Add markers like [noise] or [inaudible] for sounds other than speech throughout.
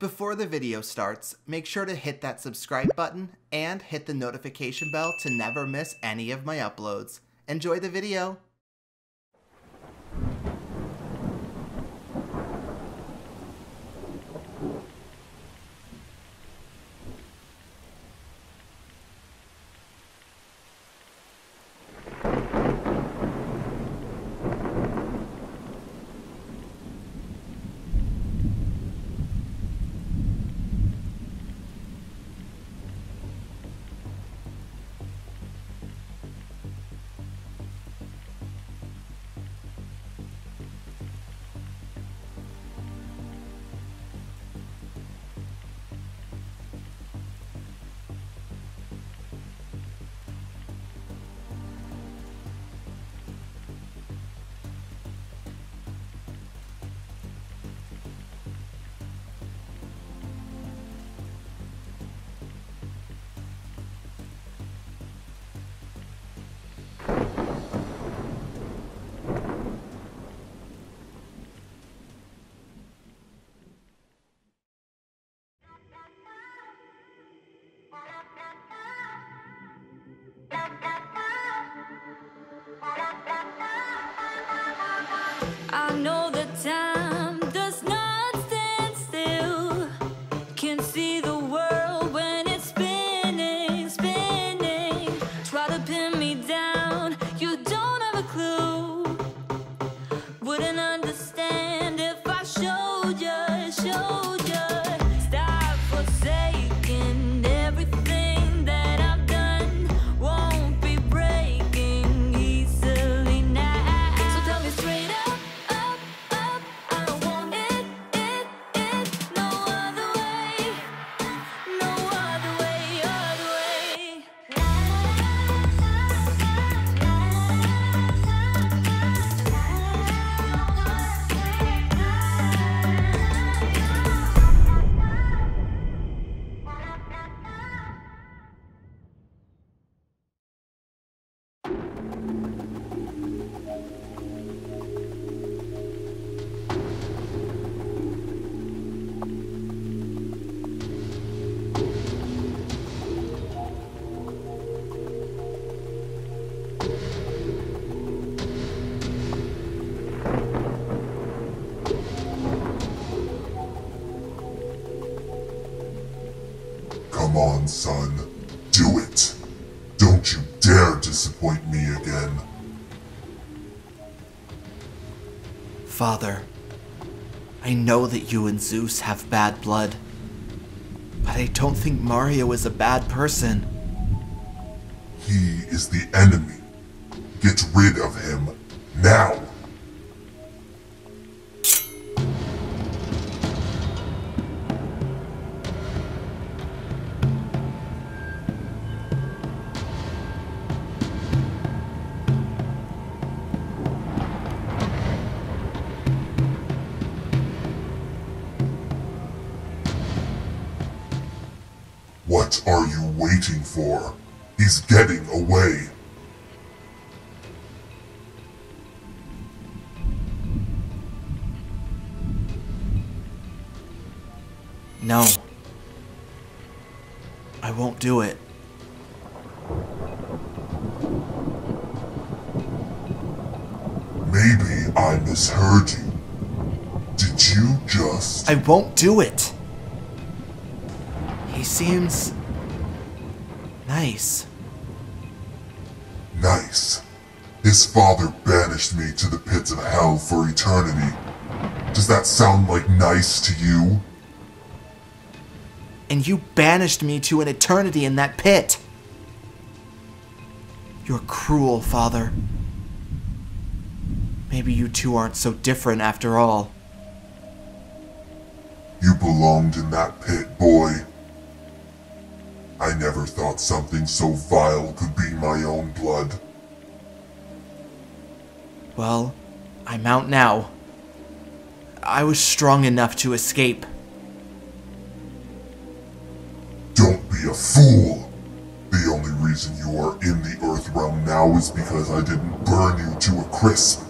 Before the video starts, make sure to hit that subscribe button and hit the notification bell to never miss any of my uploads. Enjoy the video! Son. Do it. Don't you dare disappoint me again. Father, I know that you and Zeus have bad blood, but I don't think Mario is a bad person. He is the enemy. Get rid of him now. Are you waiting for? He's getting away. No. I won't do it. Maybe I misheard you. Did you just... I won't do it. He seems nice. Nice. His father banished me to the pits of hell for eternity. Does that sound like nice to you? And you banished me to an eternity in that pit. You're cruel, Father. Maybe you two aren't so different after all. You belonged in that pit, boy. I never thought something so vile could be my own blood. Well, I'm out now. I was strong enough to escape. Don't be a fool! The only reason you are in the Earth realm now is because I didn't burn you to a crisp.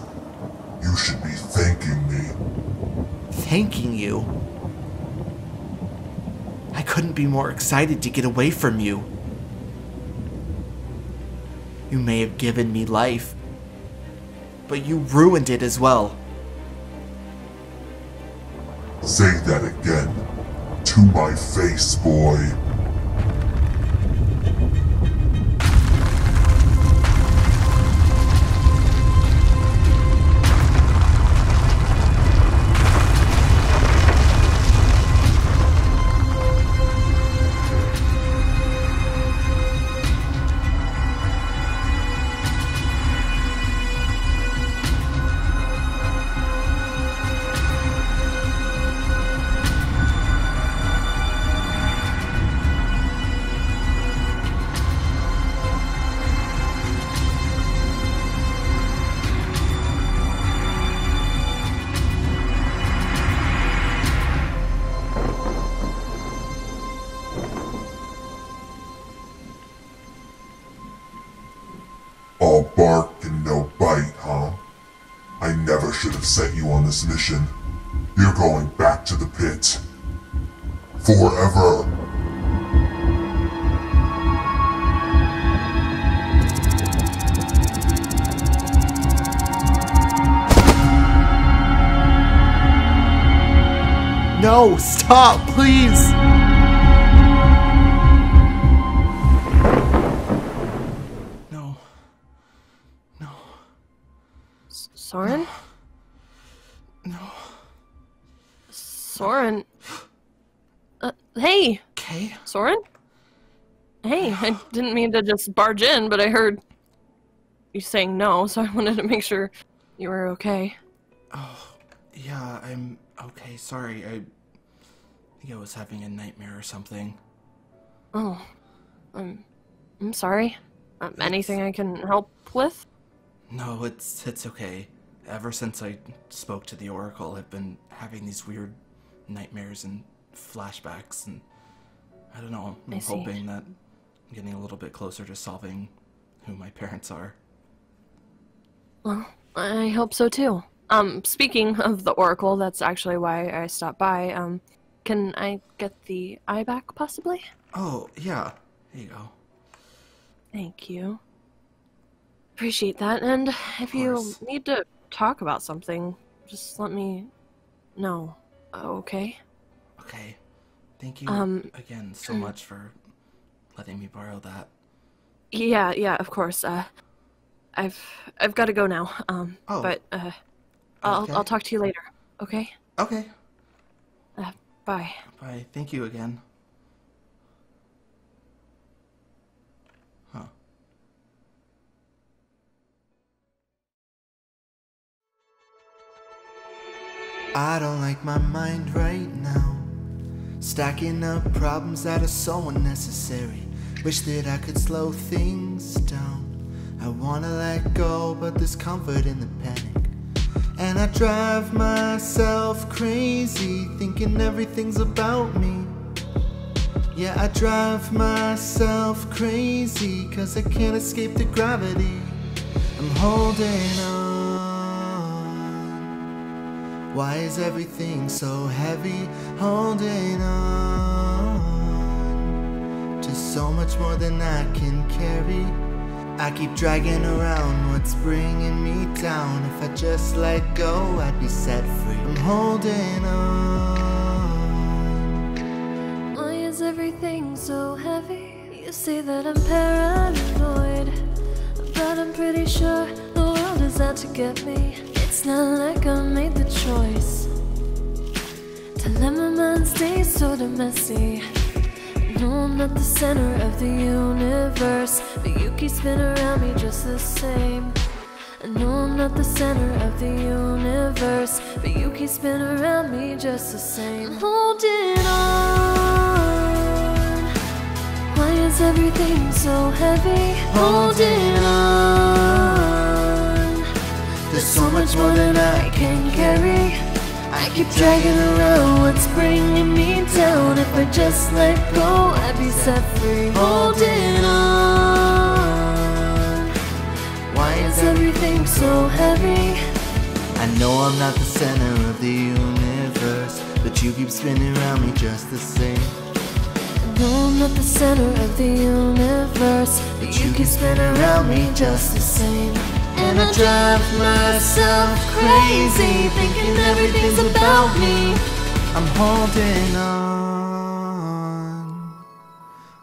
You should be thanking me. Thanking you? Couldn't be more excited to get away from you. You may have given me life, but you ruined it as well. Say that again. To my face, boy. Mission. You're going back to the pit. Forever. No, stop, please! Hey, Okay. Soren? Hey, I didn't mean to just barge in, but I heard you saying no, so I wanted to make sure you were okay. Oh, yeah, I'm okay. Sorry. I think I was having a nightmare or something. Oh, I'm, I'm sorry. Um, anything I can help with? No, it's it's okay. Ever since I spoke to the Oracle, I've been having these weird nightmares and flashbacks, and I don't know. I I'm see. hoping that I'm getting a little bit closer to solving who my parents are. Well, I hope so too. Um, speaking of the Oracle, that's actually why I stopped by. Um, can I get the eye back, possibly? Oh yeah, there you go. Thank you. Appreciate that. And if you need to talk about something, just let me know. Okay? Okay, thank you Um, again so much for letting me borrow that. Yeah, yeah, of course. Uh, I've I've got to go now. Um, Oh. but uh, I'll Okay. I'll talk to you later. Okay? Okay, Uh, bye. bye. Thank you again. Huh. I don't like my mind right now. Stacking up problems that are so unnecessary. Wish that I could slow things down. I wanna let go, but there's comfort in the panic. And I drive myself crazy, thinking everything's about me. Yeah, I drive myself crazy, cause I can't escape the gravity. I'm holding on. Why is everything so heavy? Holding on to so much more than I can carry. I keep dragging around what's bringing me down. If I just let go, I'd be set free. I'm holding on. Why is everything so heavy? You say that I'm paranoid, but I'm pretty sure the world is out to get me. It's not like I made the choice to let my mind stay sort of messy. No, I'm not the center of the universe, but you keep spinning around me just the same. I know I'm not the center of the universe, but you keep spinning around me just the same. I'm holding on. Why is everything so heavy? Holding on. Much more than I can carry. I keep dragging around what's bringing me down. If I just let go, I'd be set free. Holding on. Why is everything so heavy? I know I'm not the center of the universe, but you keep spinning around me just the same. know I'm not the center of the universe, but you can spin around me just the same. And I drive myself crazy, thinking everything's about me. I'm holding on.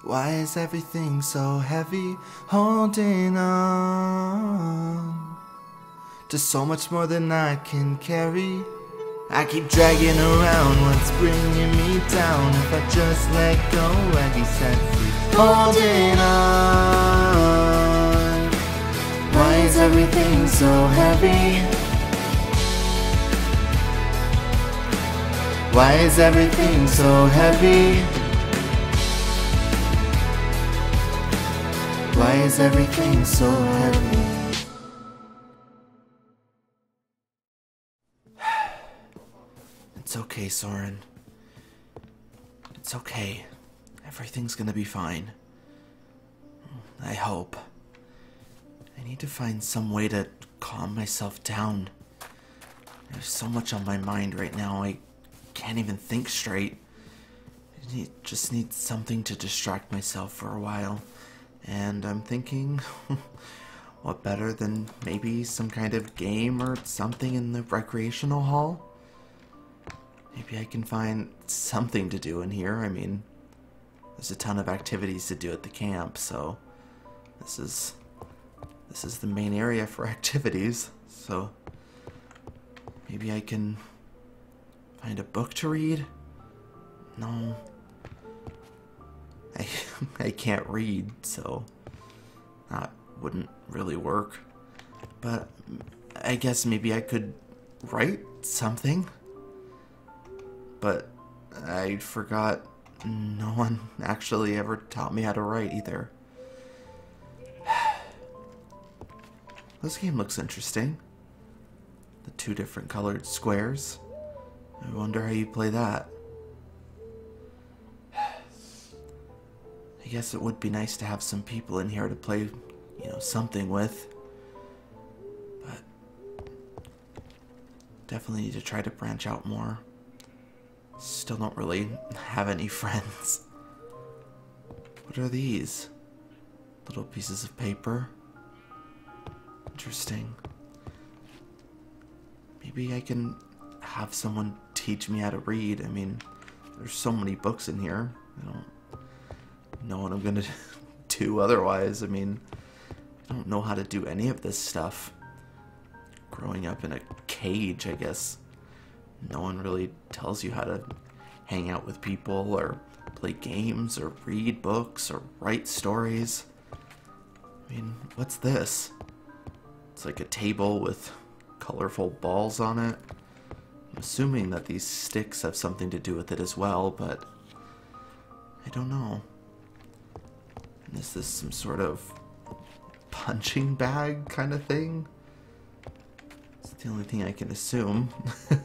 Why is everything so heavy? Holding on to so much more than I can carry. I keep dragging around what's bringing me down. If I just let go, I'd be set free. Holding on. Why is everything so heavy? Why is everything so heavy? Why is everything so heavy? It's okay, Soren. It's okay. Everything's gonna be fine. I hope. I need to find some way to calm myself down. There's so much on my mind right now, I can't even think straight. I need, just need something to distract myself for a while. And I'm thinking, [laughs] what better than maybe some kind of game or something in the recreational hall? Maybe I can find something to do in here. I mean, there's a ton of activities to do at the camp, so this is this is the main area for [laughs] activities. So maybe I can find a book to read. No. I [laughs] I can't read, so that wouldn't really work. But I guess maybe I could write something but I forgot no one [laughs] actually ever taught me how to write either. This game looks interesting. The two different colored squares. I wonder how you play that. [sighs] I guess it would be nice to have some people in here to play, you know, something with. But definitely need to try to branch out more. Still don't really [laughs] have any friends. What are these? Little pieces of paper. Interesting. Maybe I can have someone teach me how to read. I mean, there's so many books in here. I don't know what I'm gonna [laughs] do otherwise. I mean, I don't know how to do any of this stuff. Growing up in a cage, I guess no one really tells you how to hang out with people or play games or read books or write stories. I mean, what's this? It's like a table with colorful balls on it. I'm assuming that these sticks have something to do with it as well, but I don't know. Is this is some sort of punching bag kind of thing? It's the only thing I can assume. [laughs]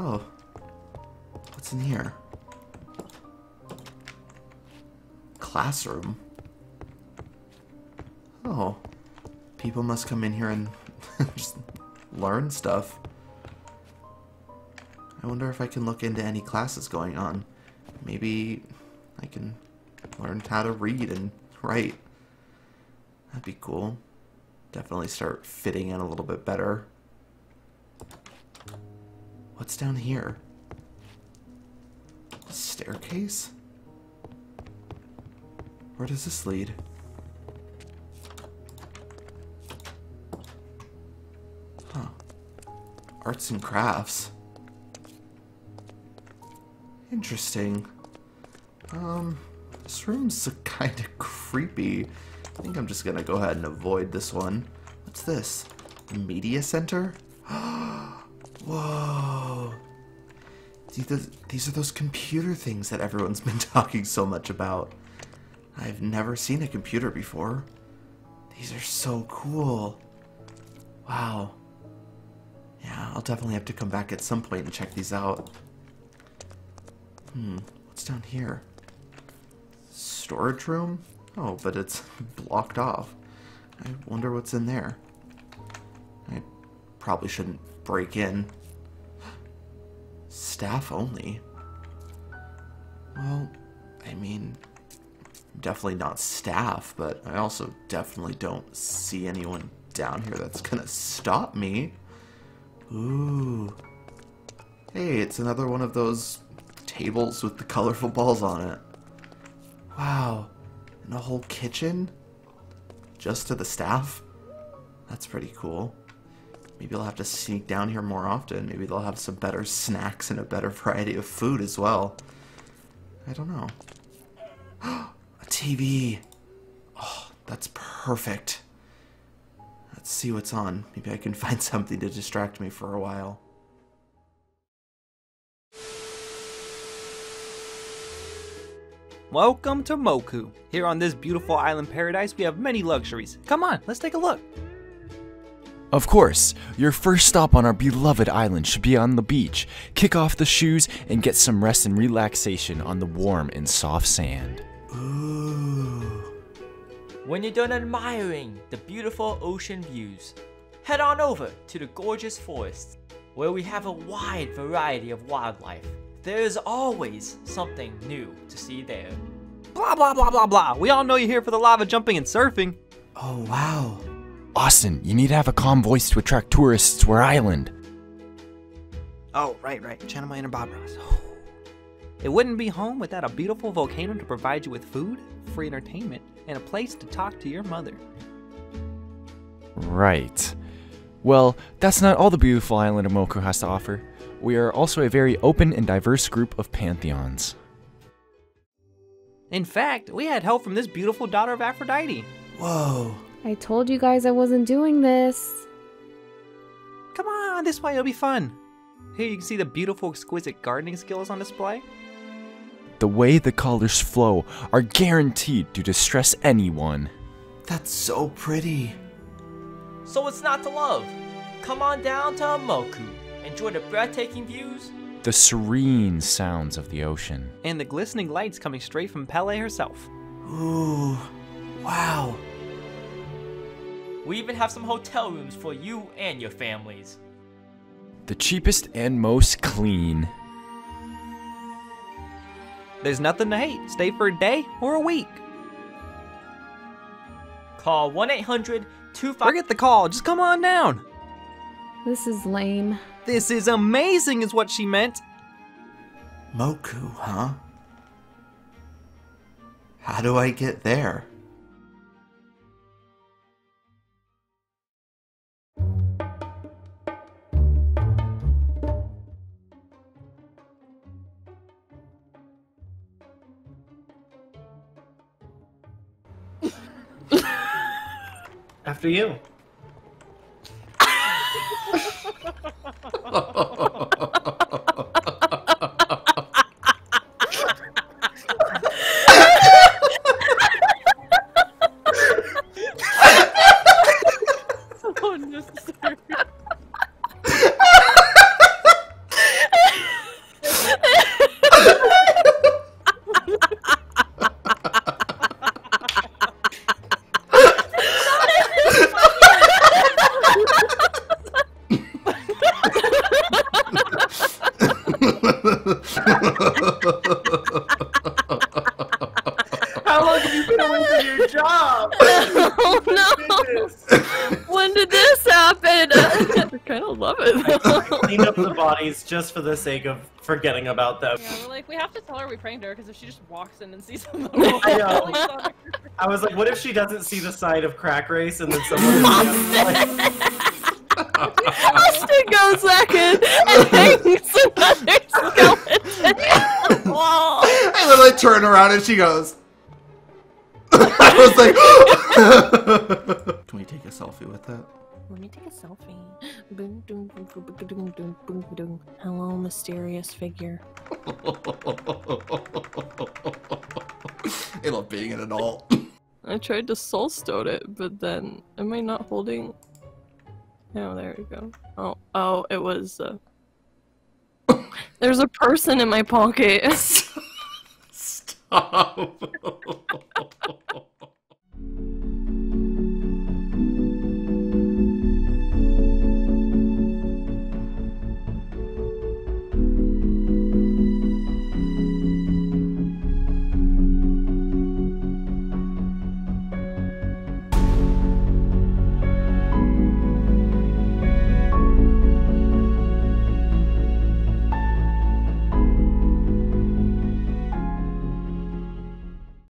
Oh. What's in here? Classroom. Oh. People must come in here and [laughs] just learn stuff. I wonder if I can look into any classes going on. Maybe I can learn how to read and write. That'd be cool. Definitely start fitting in a little bit better. What's down here? A staircase? Where does this lead? Arts and crafts. Interesting. Um, this room's [laughs] kind of creepy. I think I'm just gonna go ahead and avoid this one. What's this? Media center? [gasps] Whoa. These are those computer things that everyone's [laughs] been talking so much about. I've never seen a computer before. These are so cool. Wow. Yeah, I'll definitely have to come back at some point and check these out. Hmm, what's down here? Storage room? Oh, but it's [laughs] blocked off. I wonder what's in there. I probably shouldn't break in. Staff only? Well, I mean, definitely not staff, but I also definitely don't see anyone down here that's gonna stop me. Ooh. Hey, it's another one of those tables with the colorful balls on it. Wow. And a whole kitchen? Just to the staff? That's pretty cool. Maybe I'll have to sneak down here more often. Maybe they'll have some better snacks and a better [laughs] variety of food as well. I don't know. [gasps] a TV! Oh, that's perfect. Let's see what's on. Maybe I can [laughs] find something to distract me for a while. Welcome to Moku. Here on this beautiful island paradise, we have many luxuries. Come on, let's take a look. Of course, your first stop on our beloved island should be on the beach. Kick off the shoes and get some rest and relaxation on the warm and soft sand. Ooh. When you're done admiring the beautiful ocean views, head on over to the gorgeous forests, where we have a wide variety of wildlife. There is always something new to see there. Blah, blah, blah, blah, blah. We all know you're here for the lava jumping and surfing. Oh, wow. Austin, you need to have a calm voice to attract tourists to our island. Oh, right, right. Channel my inner Bob Ross. Oh. It wouldn't be home without a beautiful volcano to provide you with food, free entertainment, and a place to talk to your mother. Right. Well, that's not all the beautiful island of Moku has to offer. We are also a very open and diverse group of pantheons. In fact, we had help from this beautiful daughter of Aphrodite. Whoa. I told you guys I wasn't doing this. Come on, this way it'll be fun. Here you can see the beautiful, exquisite gardening skills on display. The way the colors flow are guaranteed to distress anyone. That's so pretty. So what's not to love? Come on down to Moku. Enjoy the breathtaking views. The serene sounds of the ocean. And the glistening lights coming straight from Pele herself. Ooh. Wow. We even have some hotel rooms for you and your families. The cheapest and most clean. There's nothing to hate. Stay for a day or a week. Call 1 800 25 Forget the call, just come on down. This is lame. This is amazing, is what she meant. Moku, huh? How do I get there? After you. [laughs] How long have you been away from your job? oh no! when did this happen? I kind of love it. though. Clean up the bodies just for the sake of forgetting about them. Yeah, we're like, we have to tell her we pranked her because if she just walks in and sees them, [laughs] [laughs] I know. I was like, what if she doesn't see the side of Crack Race and then someone like, Austin goes back in and hangs another skeleton. Whoa! I literally turn around and she goes. [laughs] I was like, [gasps] [gasps] Can we take a selfie with that? Let me take a selfie. Hello, mysterious figure. [laughs] I love being an adult. I tried to soul stone it, but then am I not holding? Oh, there we go. Oh, oh, it was. Uh... [coughs] There's a person in my pocket. [laughs] Stop. [laughs]